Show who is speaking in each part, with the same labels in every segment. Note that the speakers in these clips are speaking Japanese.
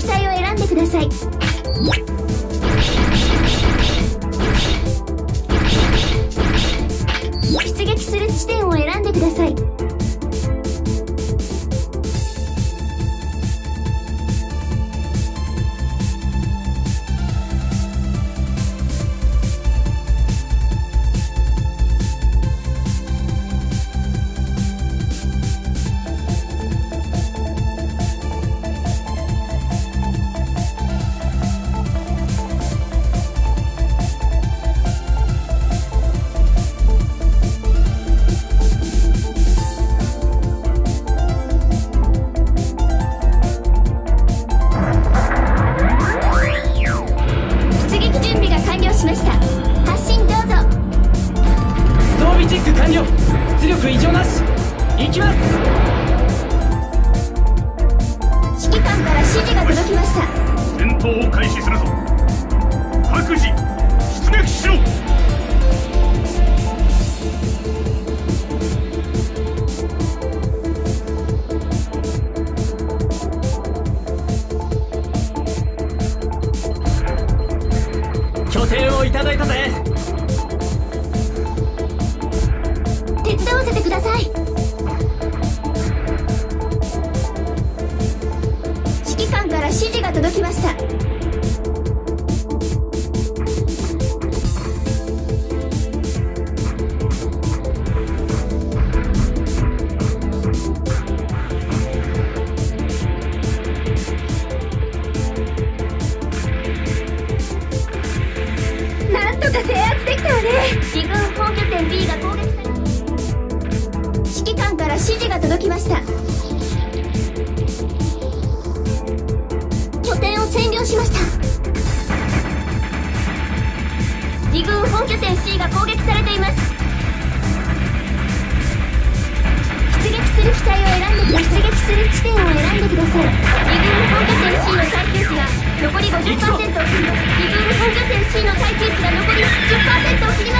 Speaker 1: 液体を選んでください。出撃する地点を選んでください。
Speaker 2: いただいたぜ。
Speaker 1: C の耐久値が残り10%を切りました。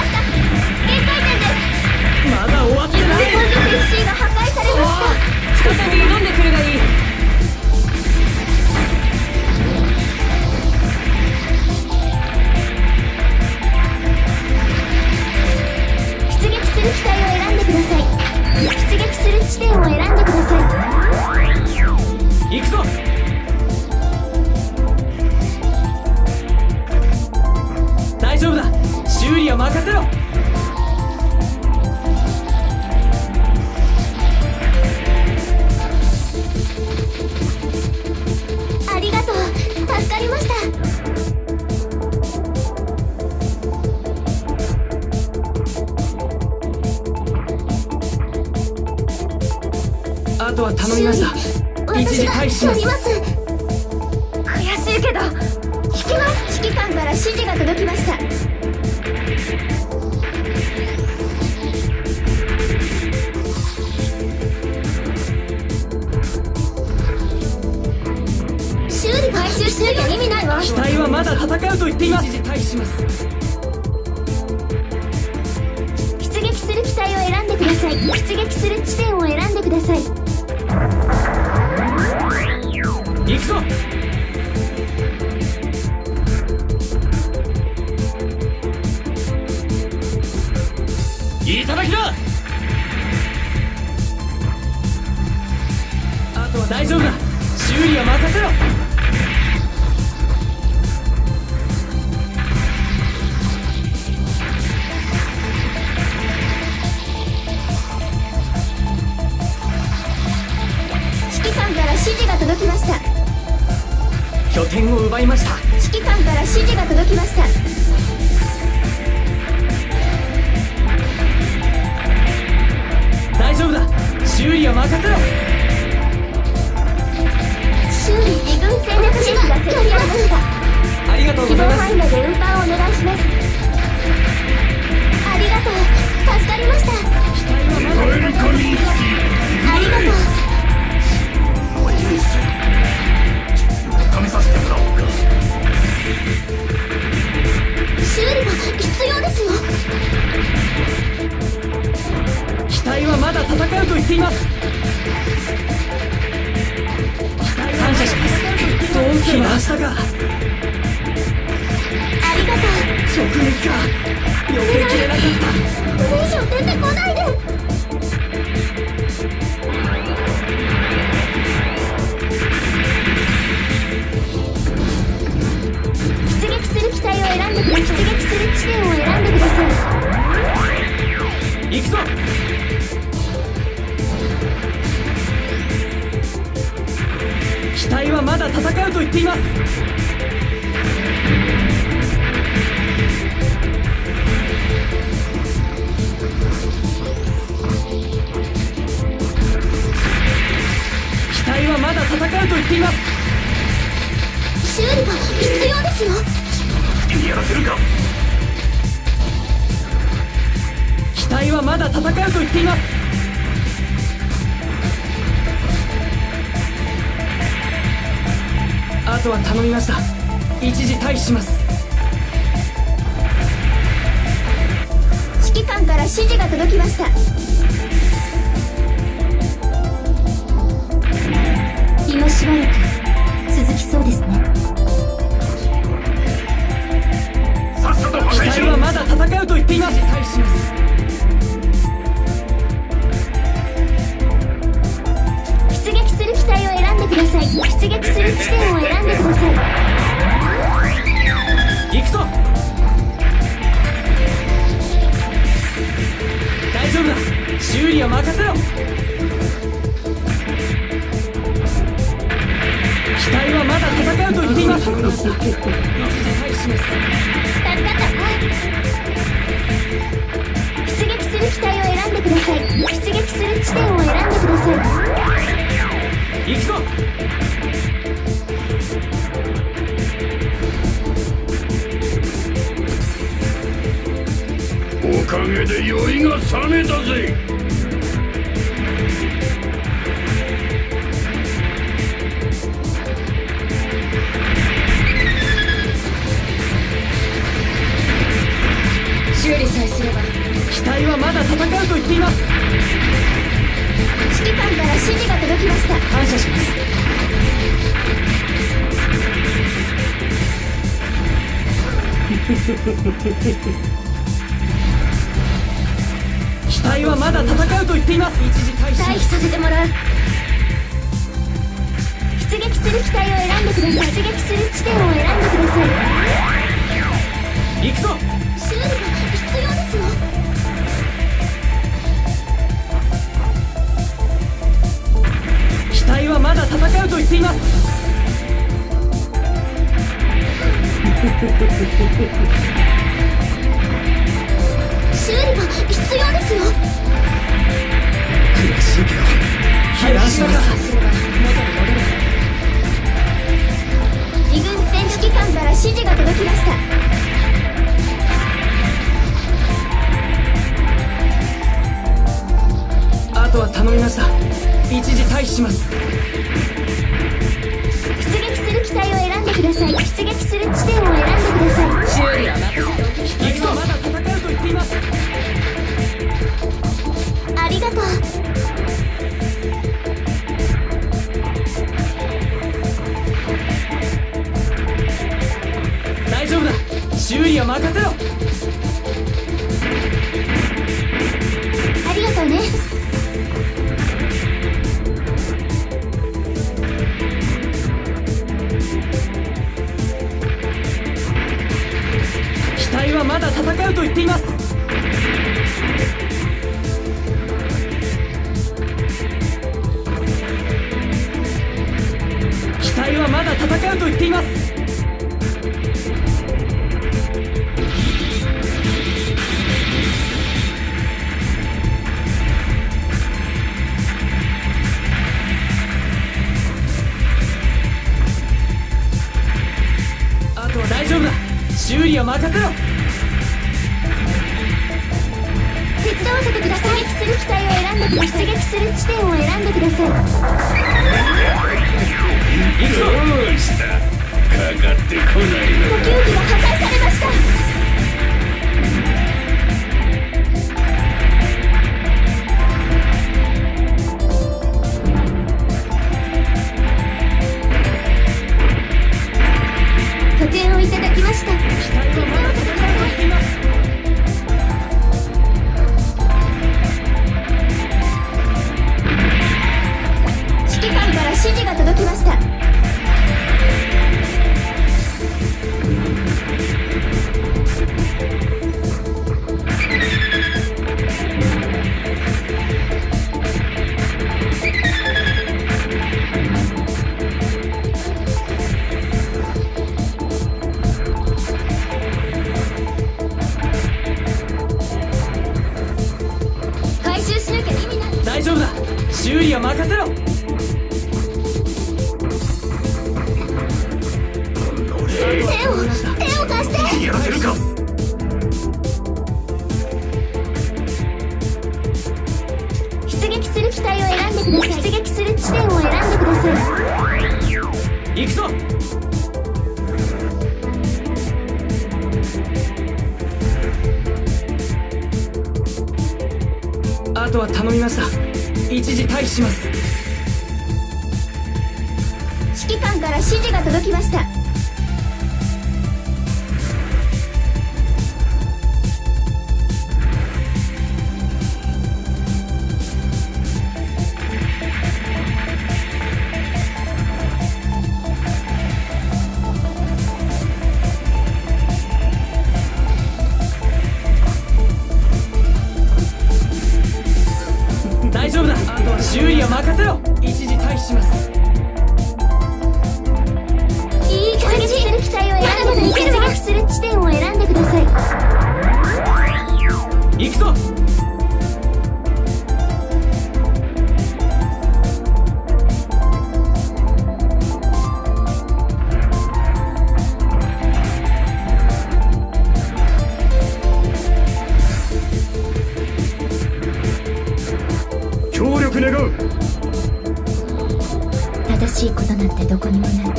Speaker 1: しなきゃ意味ないわ
Speaker 2: 機体はまだ戦うと言っています。
Speaker 1: 出撃する機体を選んでください。出撃する地点を選んでください。
Speaker 2: 行くぞ。
Speaker 3: いただきだ
Speaker 2: あとは大丈夫だ。修理は任せろ。いました。撃
Speaker 1: する地点を選んでください
Speaker 2: 行くぞ。機体はまだ戦うと言っています。機体はまだ戦うと言っています。
Speaker 3: やらせるか。
Speaker 2: 機体はまだ戦うと言っています。あとは頼みました。一時退避します。
Speaker 1: 指揮官から指示が届きました。今しばらく続きそうですね
Speaker 3: さっさと破
Speaker 2: 機
Speaker 3: 壊しろ
Speaker 2: 体はまだ戦うと言っています。行くぞ。
Speaker 3: おかげで酔いが覚めたぜ。
Speaker 1: 修理さえすれば。
Speaker 2: 機体はまだ戦うと言っています
Speaker 1: 指揮官から指示が届きました。
Speaker 2: 感謝します。機体はまだ戦うと言っています。一時退避し
Speaker 1: 退避させてもらう。出撃する機体を選んでください。出撃する地点を選んでください。
Speaker 2: 行くぞ。
Speaker 1: 修理が必要ですよ
Speaker 2: 機体はまだ戦うと言っています。あ
Speaker 1: りがとう
Speaker 2: 大丈夫だ。修理は任せろ。
Speaker 1: ありがとうね。
Speaker 2: 機体はまだ戦うと言っています機体はまだ戦うと言っています。あとは大丈夫だ。修理は任せろ。
Speaker 1: 手伝わせてください。出撃する機体を選んでください出撃する地点を選んでください。
Speaker 2: 行くぞ。
Speaker 3: どうしたかかってこない
Speaker 1: 呼吸
Speaker 2: 頼みました。一時退避します。
Speaker 1: 指揮官から指示が届きました。
Speaker 2: 任せろ一時退避します。
Speaker 1: いい感じ。する機体を選んでする地点を選んでください。
Speaker 2: 行くぞ。
Speaker 3: 協力願う
Speaker 1: 正しいことなんてどこにもない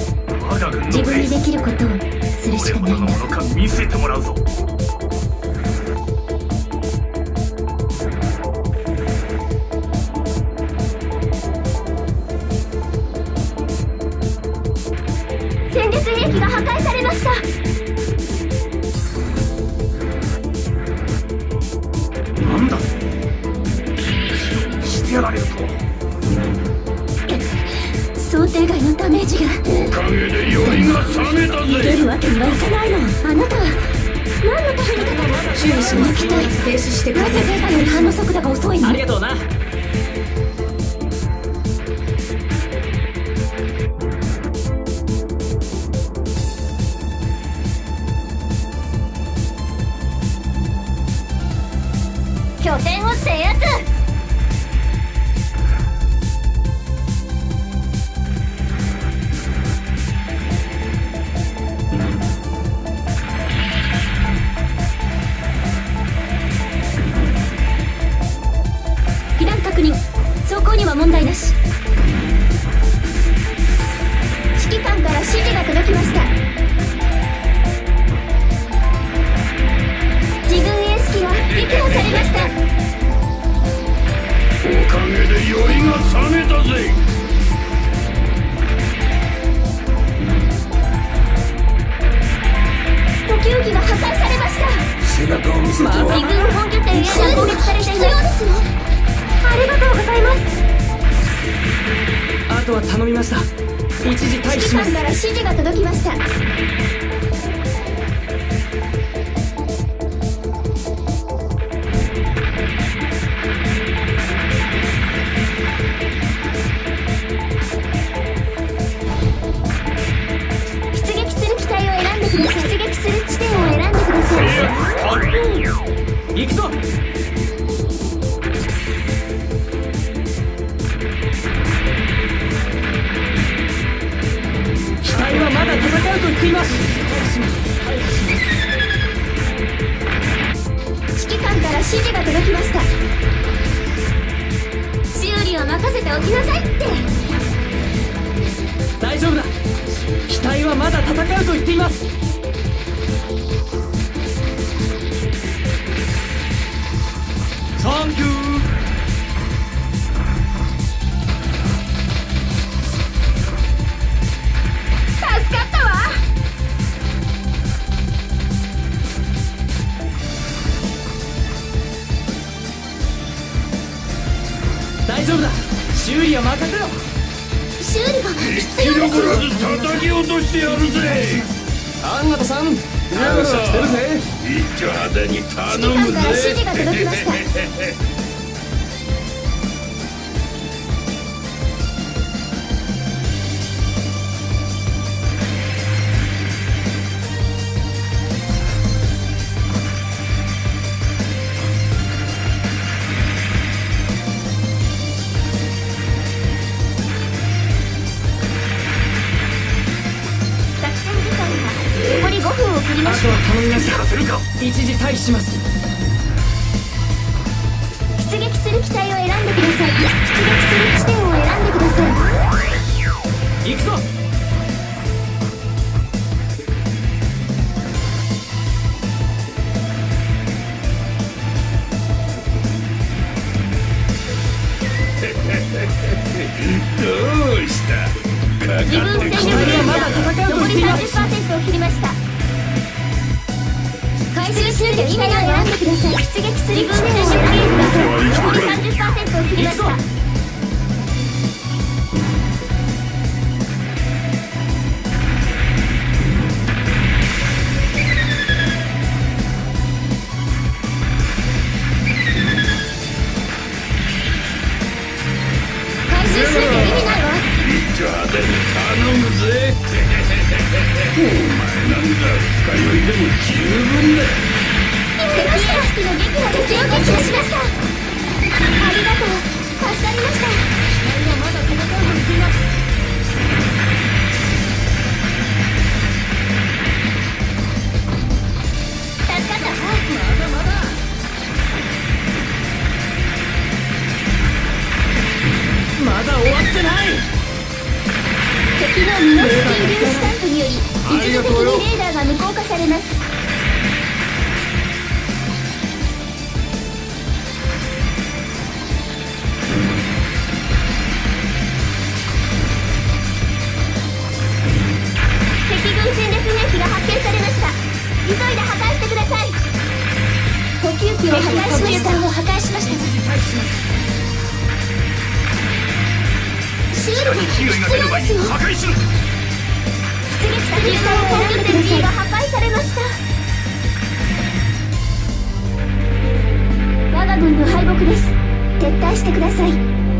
Speaker 1: 自分にできることをするしかないんだ
Speaker 3: のものか見せてもらうぞ
Speaker 1: 戦略兵器が破壊されました。想定外のダメージが
Speaker 3: おかげで酔いが冷めた
Speaker 1: 逃げるわけにはいかないのあなたは何のために注意します。機体停止してください反応速度が遅いの
Speaker 2: ありがとうな
Speaker 1: 二軍本拠点へが攻撃されていますありがとうございます
Speaker 2: あとは頼みました。一時退避します。
Speaker 1: 揮官から指示が届きました出撃する機体を選んでください。出撃する地点を選んでください。
Speaker 2: 行くぞ
Speaker 3: 叩き落としてやるぜ
Speaker 2: アンナタさんよっしゃ来てるぜ
Speaker 3: 一丁派手に頼む
Speaker 1: 官から指示
Speaker 3: ぜ
Speaker 1: が届きました
Speaker 3: どうした？かかって
Speaker 1: 自分戦
Speaker 3: き
Speaker 1: 力レー
Speaker 2: まだ戦うとています。
Speaker 1: 30%を切りました回収する機体を選んでください。出撃する。地点を選んでください。残り30%を切りました敵屋敷の撃破で全撃破しましたありがとう助かりました
Speaker 2: 今まだ戦うと言っています
Speaker 1: 助かったわ
Speaker 2: まだまだまだ終わってない。
Speaker 1: 敵のミノスキー粒子散布により一時的にレーダーが無効化されます。撤退してください。